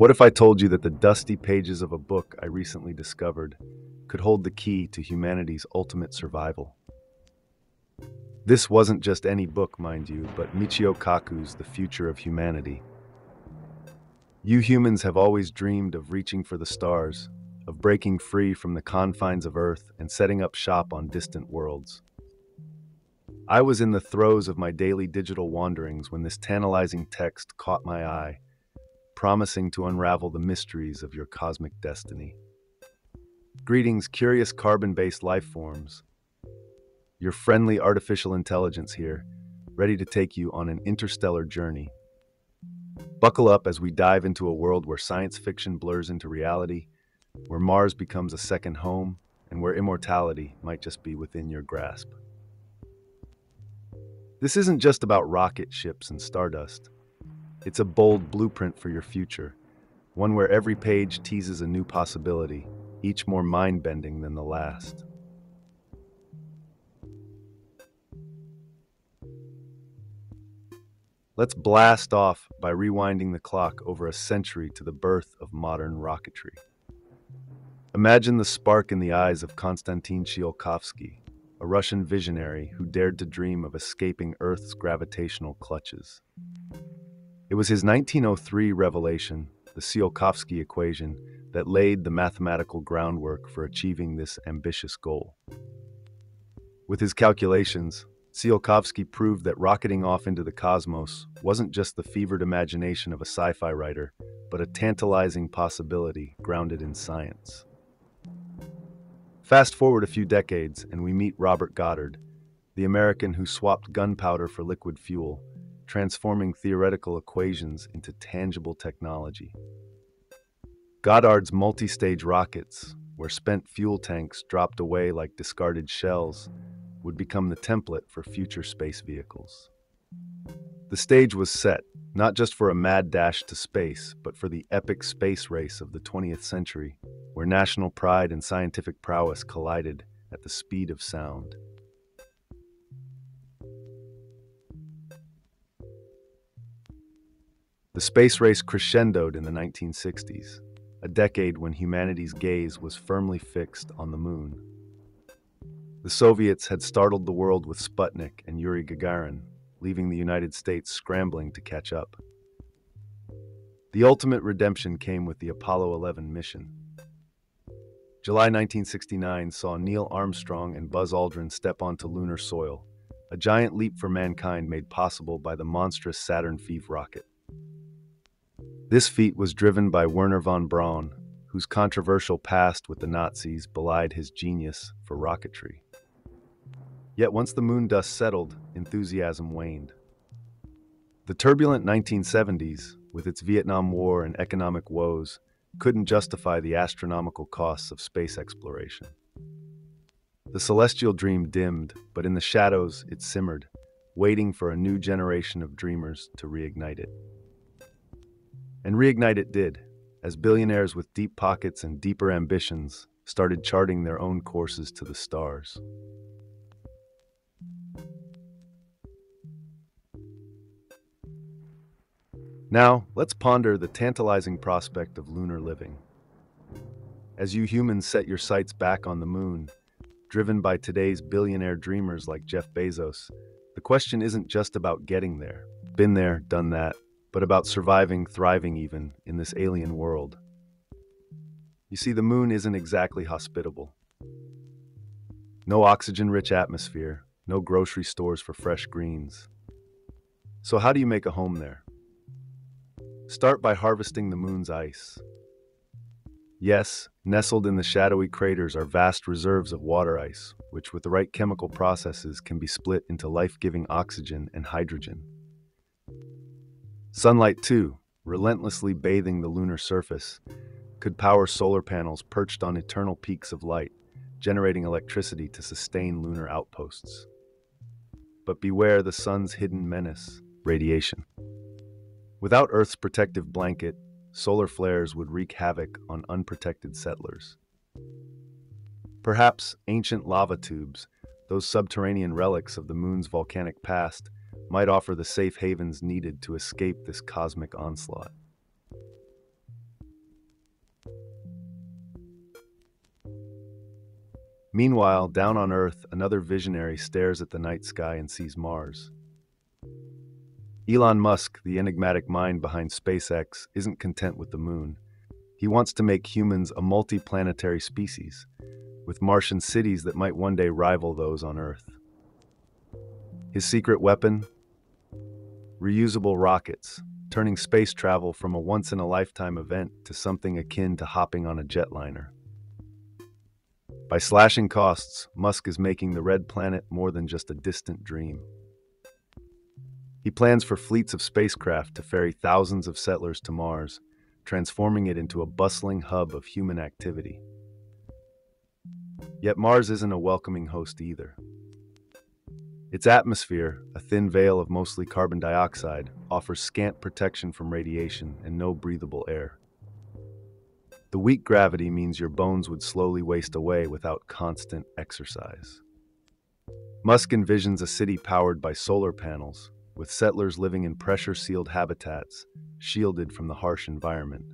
What if I told you that the dusty pages of a book I recently discovered could hold the key to humanity's ultimate survival? This wasn't just any book, mind you, but Michio Kaku's The Future of Humanity. You humans have always dreamed of reaching for the stars, of breaking free from the confines of Earth and setting up shop on distant worlds. I was in the throes of my daily digital wanderings when this tantalizing text caught my eye, promising to unravel the mysteries of your cosmic destiny. Greetings, curious carbon based life forms. Your friendly artificial intelligence here, ready to take you on an interstellar journey. Buckle up as we dive into a world where science fiction blurs into reality, where Mars becomes a second home, and where immortality might just be within your grasp. This isn't just about rocket ships and stardust. It's a bold blueprint for your future, one where every page teases a new possibility, each more mind bending than the last. Let's blast off by rewinding the clock over a century to the birth of modern rocketry. Imagine the spark in the eyes of Konstantin Tsiolkovsky, a Russian visionary who dared to dream of escaping Earth's gravitational clutches. It was his 1903 revelation, the Tsiolkovsky equation, that laid the mathematical groundwork for achieving this ambitious goal. With his calculations, Tsiolkovsky proved that rocketing off into the cosmos wasn't just the fevered imagination of a sci fi writer, but a tantalizing possibility grounded in science. Fast forward a few decades, and we meet Robert Goddard, the American who swapped gunpowder for liquid fuel, transforming theoretical equations into tangible technology. Goddard's multi stage rockets, where spent fuel tanks dropped away like discarded shells, would become the template for future space vehicles. The stage was set, not just for a mad dash to space, but for the epic space race of the 20th century, where national pride and scientific prowess collided at the speed of sound. The space race crescendoed in the 1960s, a decade when humanity's gaze was firmly fixed on the moon. The Soviets had startled the world with Sputnik and Yuri Gagarin, leaving the United States scrambling to catch up. The ultimate redemption came with the Apollo 11 mission. July 1969 saw Neil Armstrong and Buzz Aldrin step onto lunar soil, a giant leap for mankind made possible by the monstrous Saturn V rocket. This feat was driven by Wernher von Braun, whose controversial past with the Nazis belied his genius for rocketry. Yet once the moon dust settled, enthusiasm waned. The turbulent 1970s, with its Vietnam War and economic woes, couldn't justify the astronomical costs of space exploration. The celestial dream dimmed, but in the shadows it simmered, waiting for a new generation of dreamers to reignite it. And reignite it did, as billionaires with deep pockets and deeper ambitions started charting their own courses to the stars. Now, let's ponder the tantalizing prospect of lunar living. As you humans set your sights back on the moon, driven by today's billionaire dreamers like Jeff Bezos, the question isn't just about getting there, been there, done that, but about surviving, thriving even, in this alien world. You see, the moon isn't exactly hospitable. No oxygen rich atmosphere, no grocery stores for fresh greens. So, how do you make a home there? Start by harvesting the moon's ice. Yes, nestled in the shadowy craters are vast reserves of water ice, which, with the right chemical processes, can be split into life giving oxygen and hydrogen. Sunlight, too, relentlessly bathing the lunar surface, could power solar panels perched on eternal peaks of light, generating electricity to sustain lunar outposts. But beware the sun's hidden menace radiation. Without Earth's protective blanket, solar flares would wreak havoc on unprotected settlers. Perhaps ancient lava tubes, those subterranean relics of the moon's volcanic past, might offer the safe havens needed to escape this cosmic onslaught. Meanwhile, down on Earth, another visionary stares at the night sky and sees Mars. Elon Musk, the enigmatic mind behind SpaceX, isn't content with the moon. He wants to make humans a multi-planetary species, with Martian cities that might one day rival those on Earth. His secret weapon, Reusable rockets, turning space travel from a once-in-a-lifetime event to something akin to hopping on a jetliner. By slashing costs, Musk is making the Red Planet more than just a distant dream. He plans for fleets of spacecraft to ferry thousands of settlers to Mars, transforming it into a bustling hub of human activity. Yet Mars isn't a welcoming host either. Its atmosphere, a thin veil of mostly carbon dioxide, offers scant protection from radiation and no breathable air. The weak gravity means your bones would slowly waste away without constant exercise. Musk envisions a city powered by solar panels, with settlers living in pressure sealed habitats, shielded from the harsh environment.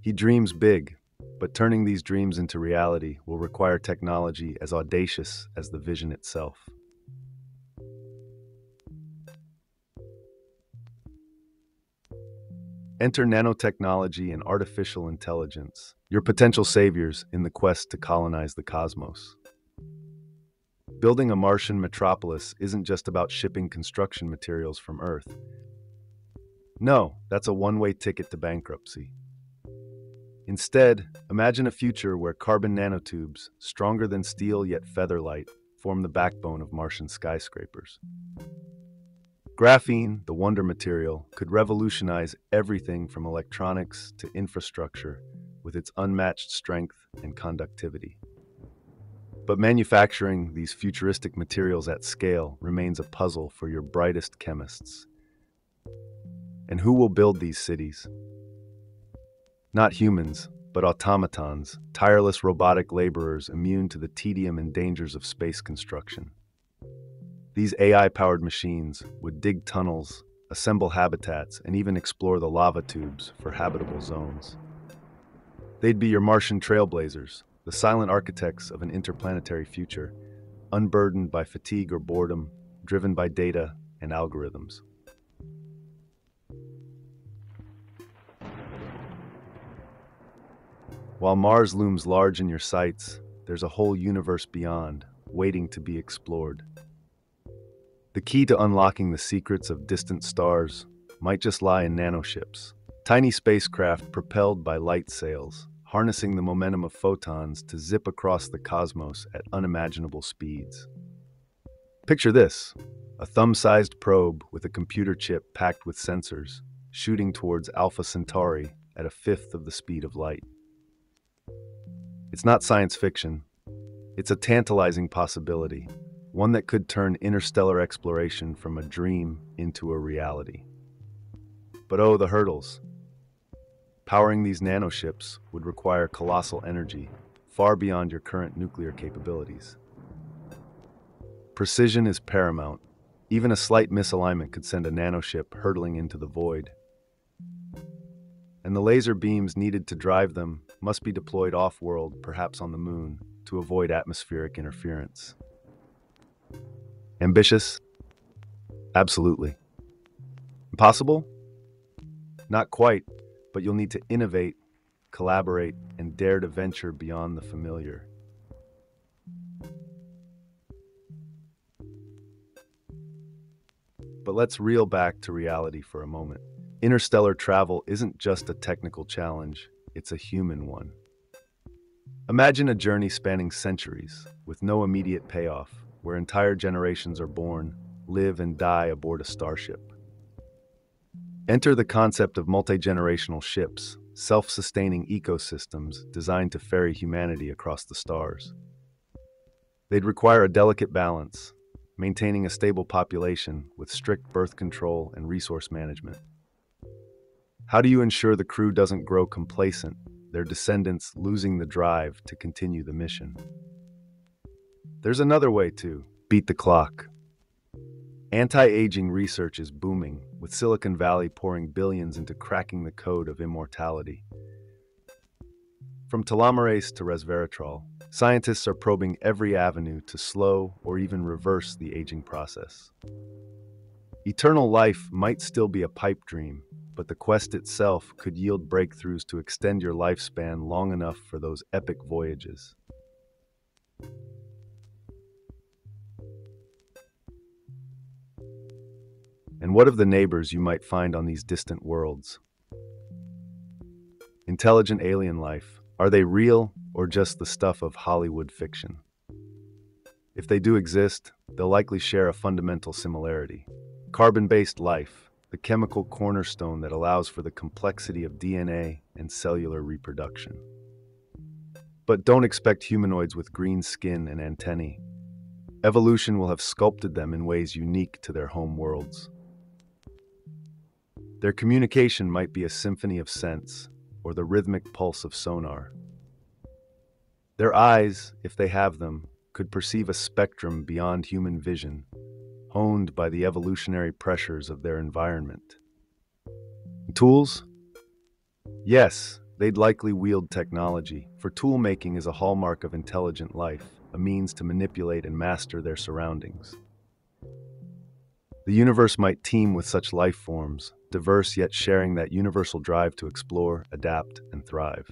He dreams big, but turning these dreams into reality will require technology as audacious as the vision itself. Enter nanotechnology and artificial intelligence, your potential saviors in the quest to colonize the cosmos. Building a Martian metropolis isn't just about shipping construction materials from Earth. No, that's a one way ticket to bankruptcy. Instead, imagine a future where carbon nanotubes, stronger than steel yet feather light, form the backbone of Martian skyscrapers. Graphene, the wonder material, could revolutionize everything from electronics to infrastructure with its unmatched strength and conductivity. But manufacturing these futuristic materials at scale remains a puzzle for your brightest chemists. And who will build these cities? Not humans, but automatons, tireless robotic laborers immune to the tedium and dangers of space construction. These AI powered machines would dig tunnels, assemble habitats, and even explore the lava tubes for habitable zones. They'd be your Martian trailblazers, the silent architects of an interplanetary future, unburdened by fatigue or boredom, driven by data and algorithms. While Mars looms large in your sights, there's a whole universe beyond, waiting to be explored. The key to unlocking the secrets of distant stars might just lie in nanoships, tiny spacecraft propelled by light sails, harnessing the momentum of photons to zip across the cosmos at unimaginable speeds. Picture this a thumb sized probe with a computer chip packed with sensors, shooting towards Alpha Centauri at a fifth of the speed of light. It's not science fiction, it's a tantalizing possibility one that could turn interstellar exploration from a dream into a reality. But oh, the hurdles. Powering these nanoships would require colossal energy, far beyond your current nuclear capabilities. Precision is paramount. Even a slight misalignment could send a nanoship hurtling into the void. And the laser beams needed to drive them must be deployed off world, perhaps on the moon, to avoid atmospheric interference. Ambitious? Absolutely. Impossible? Not quite, but you'll need to innovate, collaborate, and dare to venture beyond the familiar. But let's reel back to reality for a moment. Interstellar travel isn't just a technical challenge, it's a human one. Imagine a journey spanning centuries, with no immediate payoff where entire generations are born, live, and die aboard a starship. Enter the concept of multi generational ships, self sustaining ecosystems designed to ferry humanity across the stars. They'd require a delicate balance, maintaining a stable population with strict birth control and resource management. How do you ensure the crew doesn't grow complacent, their descendants losing the drive to continue the mission? There's another way to beat the clock. Anti aging research is booming, with Silicon Valley pouring billions into cracking the code of immortality. From telomerase to resveratrol, Scientists are probing every avenue to slow or even reverse the aging process. Eternal life might still be a pipe dream, but the quest itself could yield breakthroughs to extend your lifespan long enough for those epic voyages. And what of the neighbors you might find on these distant worlds? Intelligent alien life, are they real or just the stuff of Hollywood fiction? If they do exist, they'll likely share a fundamental similarity carbon based life, the chemical cornerstone that allows for the complexity of DNA and cellular reproduction. But don't expect humanoids with green skin and antennae. Evolution will have sculpted them in ways unique to their home worlds. Their communication might be a symphony of sense or the rhythmic pulse of sonar. Their eyes, if they have them, could perceive a spectrum beyond human vision, honed by the evolutionary pressures of their environment. Tools? Yes, they'd likely wield technology, for tool making is a hallmark of intelligent life, a means to manipulate and master their surroundings. The universe might teem with such life forms, diverse yet sharing that universal drive to explore, adapt, and thrive.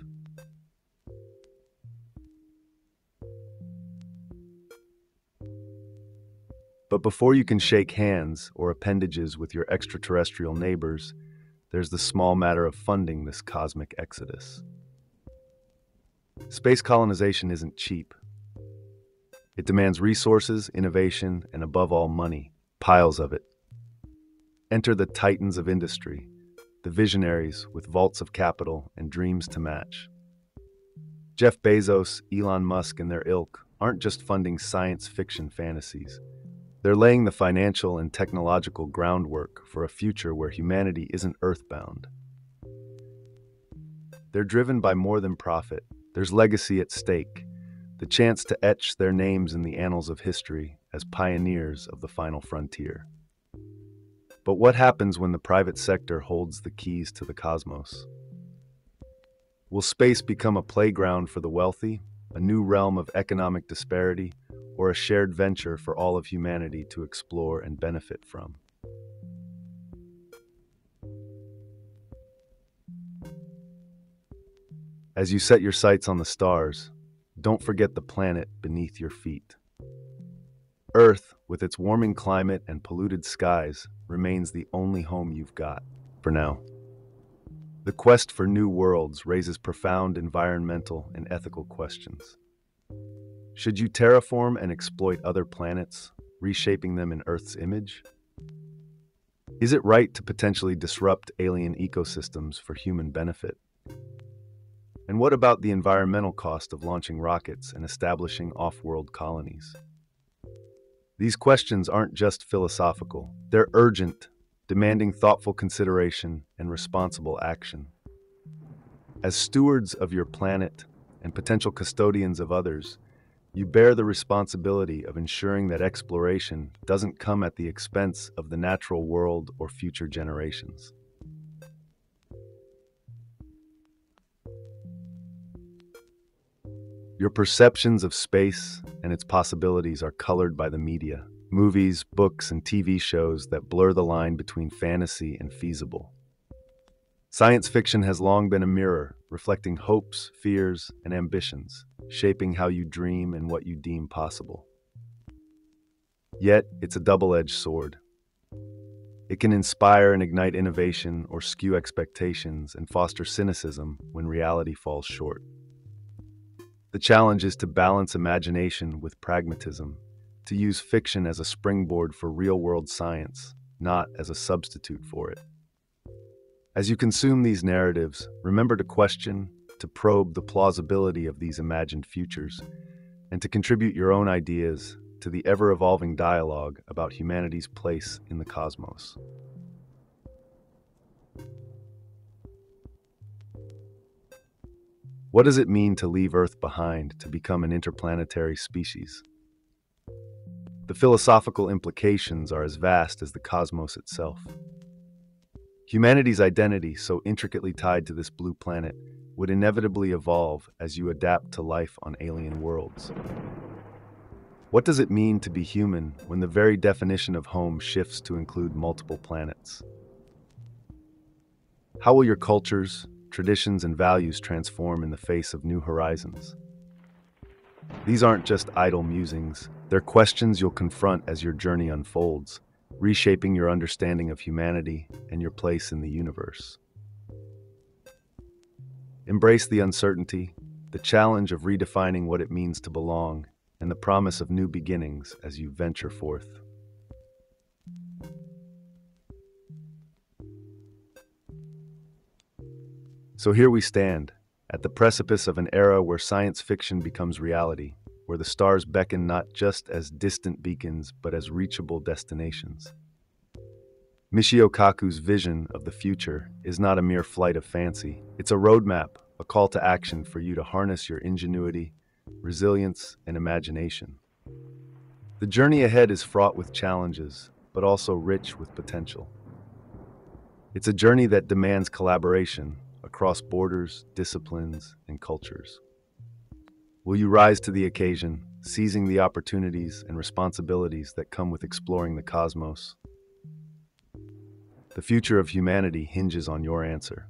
But before you can shake hands or appendages with your extraterrestrial neighbors, there's the small matter of funding this cosmic exodus. Space colonization isn't cheap. It demands resources, innovation, and above all, money, piles of it. Enter the titans of industry, the visionaries with vaults of capital and dreams to match. Jeff Bezos, Elon Musk, and their ilk aren't just funding science fiction fantasies. They're laying the financial and technological groundwork for a future where humanity isn't earthbound. They're driven by more than profit. There's legacy at stake, the chance to etch their names in the annals of history as pioneers of the final frontier. But what happens when the private sector holds the keys to the cosmos? Will space become a playground for the wealthy, a new realm of economic disparity, or a shared venture for all of humanity to explore and benefit from? As you set your sights on the stars, don't forget the planet beneath your feet. Earth, with its warming climate and polluted skies, remains the only home you've got, for now. The quest for new worlds raises profound environmental and ethical questions. Should you terraform and exploit other planets, reshaping them in Earth's image? Is it right to potentially disrupt alien ecosystems for human benefit? And what about the environmental cost of launching rockets and establishing off world colonies? These questions aren't just philosophical, they're urgent, demanding thoughtful consideration and responsible action. As stewards of your planet and potential custodians of others, you bear the responsibility of ensuring that exploration doesn't come at the expense of the natural world or future generations. Your perceptions of space and its possibilities are colored by the media, movies, books, and TV shows that blur the line between fantasy and feasible. Science fiction has long been a mirror, reflecting hopes, fears, and ambitions, shaping how you dream and what you deem possible. Yet, it's a double edged sword. It can inspire and ignite innovation or skew expectations and foster cynicism when reality falls short. The challenge is to balance imagination with pragmatism, to use fiction as a springboard for real world science, not as a substitute for it. As you consume these narratives, remember to question, to probe the plausibility of these imagined futures, and to contribute your own ideas to the ever evolving dialogue about humanity's place in the cosmos. What does it mean to leave Earth behind to become an interplanetary species? The philosophical implications are as vast as the cosmos itself. Humanity's identity, so intricately tied to this blue planet, would inevitably evolve as you adapt to life on alien worlds. What does it mean to be human when the very definition of home shifts to include multiple planets? How will your cultures, traditions, and values transform in the face of new horizons? These aren't just idle musings, they're questions you'll confront as your journey unfolds, reshaping your understanding of humanity and your place in the universe. Embrace the uncertainty, the challenge of redefining what it means to belong, and the promise of new beginnings as you venture forth. So here we stand, at the precipice of an era where science fiction becomes reality, where the stars beckon not just as distant beacons, but as reachable destinations. Michio Kaku's vision of the future is not a mere flight of fancy. It's a roadmap, a call to action for you to harness your ingenuity, resilience, and imagination. The journey ahead is fraught with challenges, but also rich with potential. It's a journey that demands collaboration across borders, disciplines, and cultures. Will you rise to the occasion, seizing the opportunities and responsibilities that come with exploring the cosmos? The future of humanity hinges on your answer.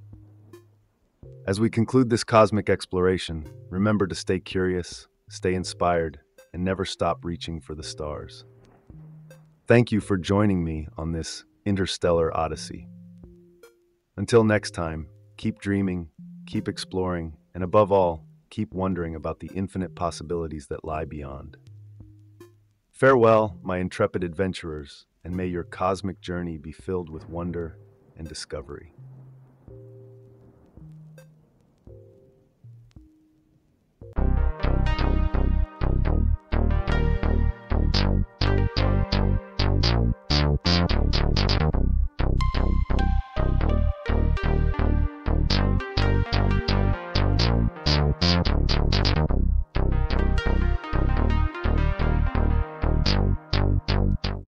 As we conclude this cosmic exploration, remember to stay curious, stay inspired, and never stop reaching for the stars. Thank you for joining me on this interstellar odyssey. Until next time, keep dreaming, keep exploring, and above all, keep wondering about the infinite possibilities that lie beyond. Farewell, my intrepid adventurers, and may your cosmic journey be filled with wonder and discovery.